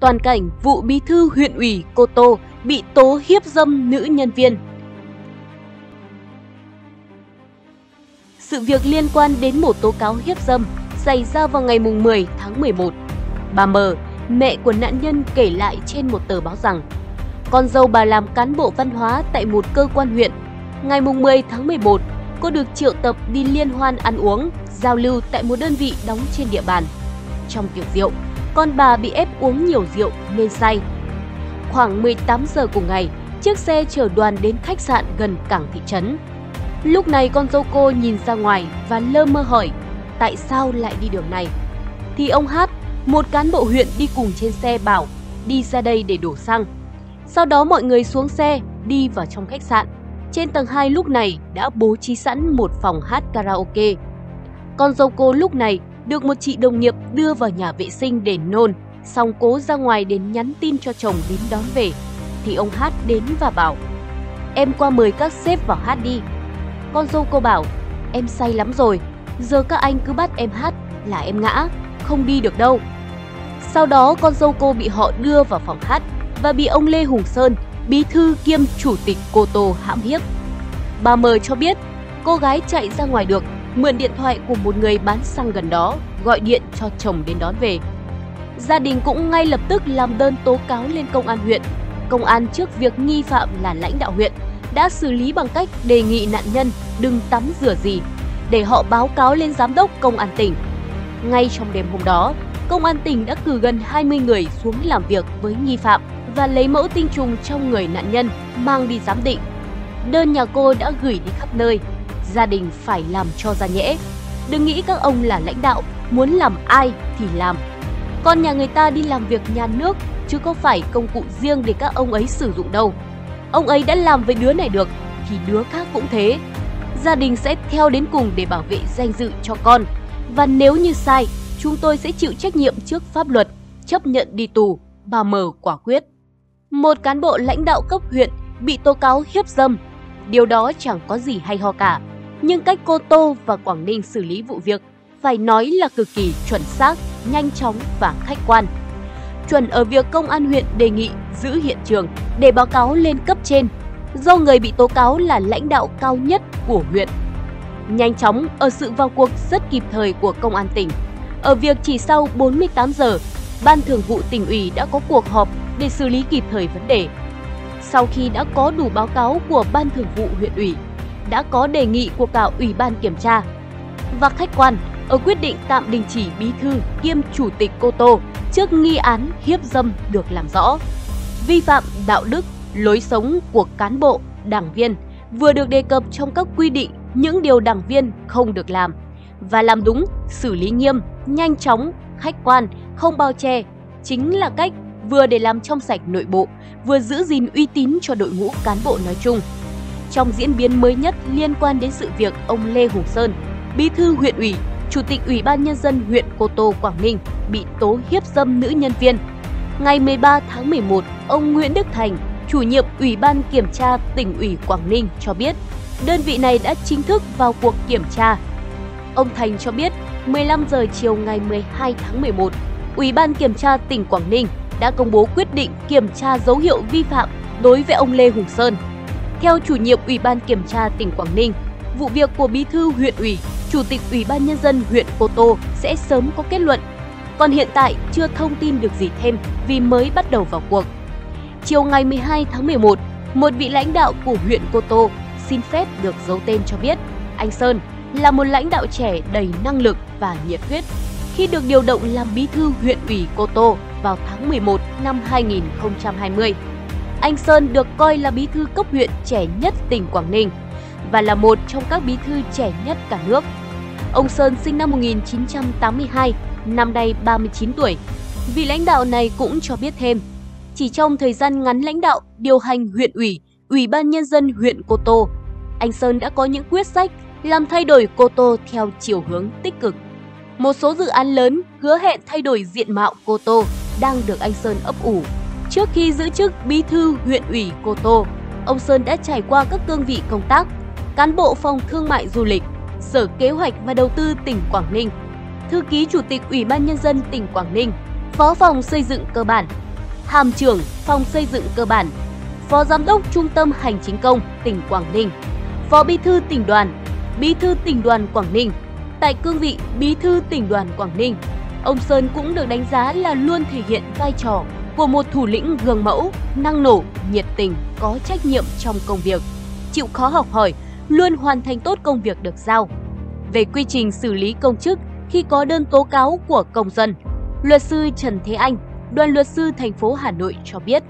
toàn cảnh vụ bí thư huyện ủy Cô Tô bị tố hiếp dâm nữ nhân viên. Sự việc liên quan đến một tố cáo hiếp dâm xảy ra vào ngày 10 tháng 11. Bà M, mẹ của nạn nhân kể lại trên một tờ báo rằng con dâu bà làm cán bộ văn hóa tại một cơ quan huyện. Ngày 10 tháng 11, cô được triệu tập đi liên hoan ăn uống, giao lưu tại một đơn vị đóng trên địa bàn. Trong tiệc rượu, con bà bị ép uống nhiều rượu nên say. Khoảng 18 giờ cùng ngày, chiếc xe chở đoàn đến khách sạn gần cảng thị trấn. Lúc này con dâu cô nhìn ra ngoài và lơ mơ hỏi tại sao lại đi đường này. Thì ông Hát, một cán bộ huyện đi cùng trên xe bảo đi ra đây để đổ xăng. Sau đó mọi người xuống xe, đi vào trong khách sạn. Trên tầng 2 lúc này đã bố trí sẵn một phòng hát karaoke. Con dâu cô lúc này được một chị đồng nghiệp đưa vào nhà vệ sinh để nôn, xong cố ra ngoài đến nhắn tin cho chồng đến đón về. Thì ông Hát đến và bảo, em qua mời các sếp vào hát đi. Con dâu cô bảo, em say lắm rồi, giờ các anh cứ bắt em hát là em ngã, không đi được đâu. Sau đó con dâu cô bị họ đưa vào phòng hát và bị ông Lê Hùng Sơn, bí thư kiêm chủ tịch Cô Tô hãm hiếp. Bà mời cho biết cô gái chạy ra ngoài được, mượn điện thoại của một người bán xăng gần đó, gọi điện cho chồng đến đón về. Gia đình cũng ngay lập tức làm đơn tố cáo lên công an huyện. Công an trước việc nghi phạm là lãnh đạo huyện đã xử lý bằng cách đề nghị nạn nhân đừng tắm rửa gì để họ báo cáo lên giám đốc công an tỉnh. Ngay trong đêm hôm đó, công an tỉnh đã cử gần 20 người xuống làm việc với nghi phạm và lấy mẫu tinh trùng trong người nạn nhân mang đi giám định. Đơn nhà cô đã gửi đi khắp nơi, gia đình phải làm cho ra nhẽ. Đừng nghĩ các ông là lãnh đạo, muốn làm ai thì làm. Con nhà người ta đi làm việc nhà nước chứ có phải công cụ riêng để các ông ấy sử dụng đâu. Ông ấy đã làm với đứa này được thì đứa khác cũng thế. Gia đình sẽ theo đến cùng để bảo vệ danh dự cho con. Và nếu như sai, chúng tôi sẽ chịu trách nhiệm trước pháp luật, chấp nhận đi tù, bà mở quả quyết một cán bộ lãnh đạo cấp huyện bị tố cáo hiếp dâm. Điều đó chẳng có gì hay ho cả, nhưng cách Cô Tô và Quảng Ninh xử lý vụ việc phải nói là cực kỳ chuẩn xác, nhanh chóng và khách quan. Chuẩn ở việc công an huyện đề nghị giữ hiện trường để báo cáo lên cấp trên, do người bị tố cáo là lãnh đạo cao nhất của huyện. Nhanh chóng ở sự vào cuộc rất kịp thời của công an tỉnh. Ở việc chỉ sau 48 giờ, Ban Thường vụ tỉnh ủy đã có cuộc họp để xử lý kịp thời vấn đề. Sau khi đã có đủ báo cáo của Ban Thường vụ huyện ủy, đã có đề nghị của cả Ủy ban kiểm tra và khách quan ở quyết định tạm đình chỉ bí thư kiêm chủ tịch Cô Tô trước nghi án hiếp dâm được làm rõ. Vi phạm đạo đức, lối sống của cán bộ, đảng viên vừa được đề cập trong các quy định những điều đảng viên không được làm và làm đúng, xử lý nghiêm, nhanh chóng, khách quan, không bao che chính là cách vừa để làm trong sạch nội bộ, vừa giữ gìn uy tín cho đội ngũ cán bộ nói chung. Trong diễn biến mới nhất liên quan đến sự việc ông Lê Hùng Sơn, bí thư huyện ủy, chủ tịch ủy ban nhân dân huyện Cô Tô, Quảng Ninh bị tố hiếp dâm nữ nhân viên. Ngày 13 tháng 11, ông Nguyễn Đức Thành, chủ nhiệm Ủy ban Kiểm tra tỉnh ủy Quảng Ninh cho biết, đơn vị này đã chính thức vào cuộc kiểm tra. Ông Thành cho biết, 15 giờ chiều ngày 12 tháng 11, Ủy ban Kiểm tra tỉnh Quảng Ninh đã công bố quyết định kiểm tra dấu hiệu vi phạm đối với ông Lê Hùng Sơn. Theo chủ nhiệm Ủy ban Kiểm tra tỉnh Quảng Ninh, vụ việc của Bí thư huyện ủy, Chủ tịch Ủy ban Nhân dân huyện Cô Tô sẽ sớm có kết luận. Còn hiện tại chưa thông tin được gì thêm vì mới bắt đầu vào cuộc. Chiều ngày 12 tháng 11, một vị lãnh đạo của huyện Cô Tô xin phép được giấu tên cho biết anh Sơn là một lãnh đạo trẻ đầy năng lực và nhiệt huyết khi được điều động làm bí thư huyện ủy Cô Tô vào tháng 11 năm 2020. Anh Sơn được coi là bí thư cấp huyện trẻ nhất tỉnh Quảng Ninh và là một trong các bí thư trẻ nhất cả nước. Ông Sơn sinh năm 1982, năm nay 39 tuổi. Vị lãnh đạo này cũng cho biết thêm, chỉ trong thời gian ngắn lãnh đạo điều hành huyện ủy, ủy ban nhân dân huyện Cô Tô, anh Sơn đã có những quyết sách làm thay đổi Cô Tô theo chiều hướng tích cực. Một số dự án lớn hứa hẹn thay đổi diện mạo Cô Tô đang được anh Sơn ấp ủ. Trước khi giữ chức bí thư huyện ủy Cô Tô, ông Sơn đã trải qua các cương vị công tác, cán bộ phòng thương mại du lịch, Sở Kế hoạch và Đầu tư tỉnh Quảng Ninh, thư ký chủ tịch Ủy ban Nhân dân tỉnh Quảng Ninh, phó phòng xây dựng cơ bản, Hàm trưởng Phòng Xây dựng Cơ bản, Phó Giám đốc Trung tâm Hành chính công tỉnh Quảng Ninh, Phó Bí thư tỉnh đoàn, Bí thư tỉnh đoàn Quảng Ninh. Tại cương vị Bí thư tỉnh đoàn Quảng Ninh, ông Sơn cũng được đánh giá là luôn thể hiện vai trò của một thủ lĩnh gương mẫu, năng nổ, nhiệt tình, có trách nhiệm trong công việc, chịu khó học hỏi, luôn hoàn thành tốt công việc được giao. Về quy trình xử lý công chức khi có đơn tố cáo của công dân, luật sư Trần Thế Anh, đoàn luật sư thành phố Hà Nội cho biết,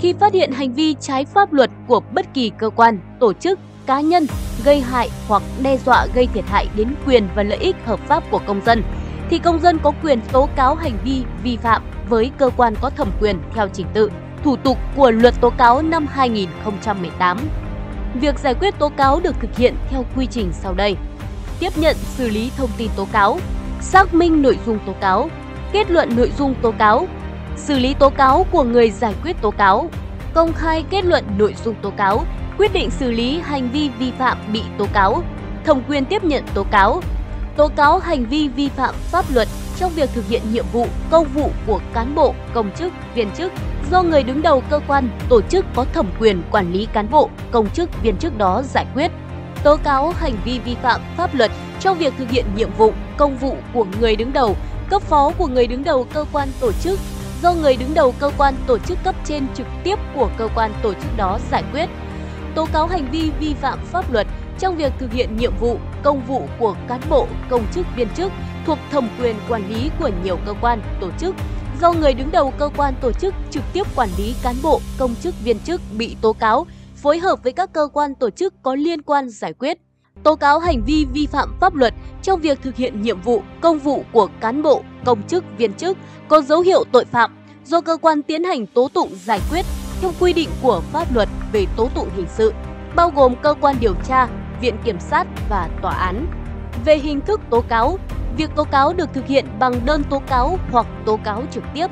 khi phát hiện hành vi trái pháp luật của bất kỳ cơ quan, tổ chức, cá nhân gây hại hoặc đe dọa gây thiệt hại đến quyền và lợi ích hợp pháp của công dân, thì công dân có quyền tố cáo hành vi vi phạm với cơ quan có thẩm quyền theo trình tự, thủ tục của luật tố cáo năm 2018. Việc giải quyết tố cáo được thực hiện theo quy trình sau đây. Tiếp nhận xử lý thông tin tố cáo, xác minh nội dung tố cáo, kết luận nội dung tố cáo, xử lý tố cáo của người giải quyết tố cáo, công khai kết luận nội dung tố cáo, quyết định xử lý hành vi vi phạm bị tố cáo, thẩm quyền tiếp nhận tố cáo, tố cáo hành vi vi phạm pháp luật trong việc thực hiện nhiệm vụ, công vụ của cán bộ, công chức, viên chức do người đứng đầu cơ quan, tổ chức có thẩm quyền quản lý cán bộ, công chức, viên chức đó giải quyết. Tố cáo hành vi vi phạm pháp luật trong việc thực hiện nhiệm vụ, công vụ của người đứng đầu, cấp phó của người đứng đầu cơ quan tổ chức do người đứng đầu cơ quan tổ chức cấp trên trực tiếp của cơ quan tổ chức đó giải quyết. Tố cáo hành vi vi phạm pháp luật trong việc thực hiện nhiệm vụ, công vụ của cán bộ, công chức viên chức thuộc thẩm quyền quản lý của nhiều cơ quan, tổ chức do người đứng đầu cơ quan tổ chức trực tiếp quản lý cán bộ, công chức viên chức bị tố cáo, phối hợp với các cơ quan tổ chức có liên quan giải quyết. Tố cáo hành vi vi phạm pháp luật trong việc thực hiện nhiệm vụ, công vụ của cán bộ, công chức, viên chức có dấu hiệu tội phạm do cơ quan tiến hành tố tụng giải quyết theo quy định của pháp luật về tố tụng hình sự, bao gồm cơ quan điều tra, viện kiểm sát và tòa án. Về hình thức tố cáo, việc tố cáo được thực hiện bằng đơn tố cáo hoặc tố cáo trực tiếp.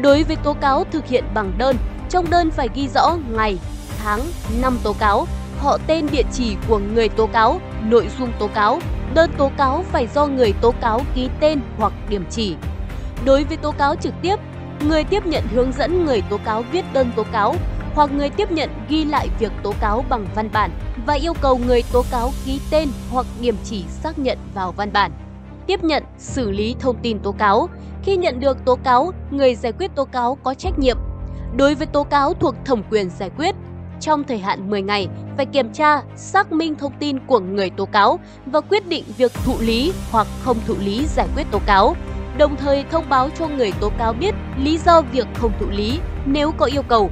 Đối với tố cáo thực hiện bằng đơn, trong đơn phải ghi rõ ngày, tháng, năm tố cáo, họ tên địa chỉ của người tố cáo, nội dung tố cáo, đơn tố cáo phải do người tố cáo ký tên hoặc điểm chỉ. Đối với tố cáo trực tiếp, người tiếp nhận hướng dẫn người tố cáo viết đơn tố cáo hoặc người tiếp nhận ghi lại việc tố cáo bằng văn bản và yêu cầu người tố cáo ký tên hoặc điểm chỉ xác nhận vào văn bản. Tiếp nhận, xử lý thông tin tố cáo. Khi nhận được tố cáo, người giải quyết tố cáo có trách nhiệm. Đối với tố cáo thuộc thẩm quyền giải quyết, trong thời hạn 10 ngày phải kiểm tra, xác minh thông tin của người tố cáo và quyết định việc thụ lý hoặc không thụ lý giải quyết tố cáo, đồng thời thông báo cho người tố cáo biết lý do việc không thụ lý nếu có yêu cầu.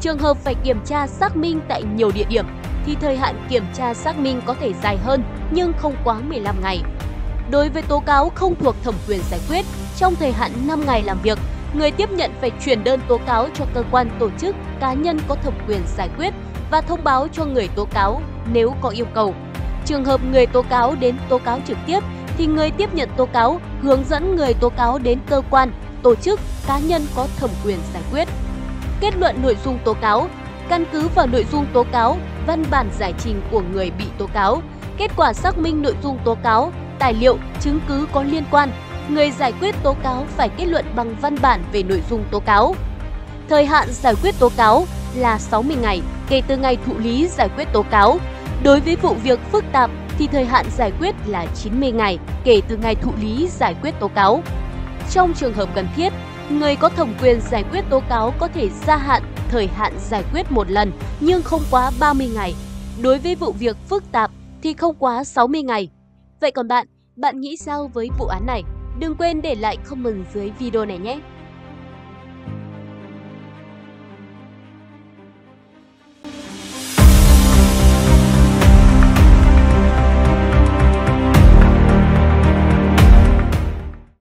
Trường hợp phải kiểm tra xác minh tại nhiều địa điểm thì thời hạn kiểm tra xác minh có thể dài hơn nhưng không quá 15 ngày. Đối với tố cáo không thuộc thẩm quyền giải quyết, trong thời hạn 5 ngày làm việc, người tiếp nhận phải chuyển đơn tố cáo cho cơ quan tổ chức, cá nhân có thẩm quyền giải quyết và thông báo cho người tố cáo nếu có yêu cầu. Trường hợp người tố cáo đến tố cáo trực tiếp thì người tiếp nhận tố cáo hướng dẫn người tố cáo đến cơ quan, tổ chức, cá nhân có thẩm quyền giải quyết. Kết luận nội dung tố cáo, căn cứ vào nội dung tố cáo, văn bản giải trình của người bị tố cáo, kết quả xác minh nội dung tố cáo, tài liệu, chứng cứ có liên quan, người giải quyết tố cáo phải kết luận bằng văn bản về nội dung tố cáo. Thời hạn giải quyết tố cáo là 60 ngày kể từ ngày thụ lý giải quyết tố cáo. Đối với vụ việc phức tạp thì thời hạn giải quyết là 90 ngày kể từ ngày thụ lý giải quyết tố cáo. Trong trường hợp cần thiết, người có thẩm quyền giải quyết tố cáo có thể gia hạn thời hạn giải quyết một lần nhưng không quá 30 ngày. Đối với vụ việc phức tạp thì không quá 60 ngày. Vậy còn bạn, bạn nghĩ sao với vụ án này? Đừng quên để lại comment dưới video này nhé!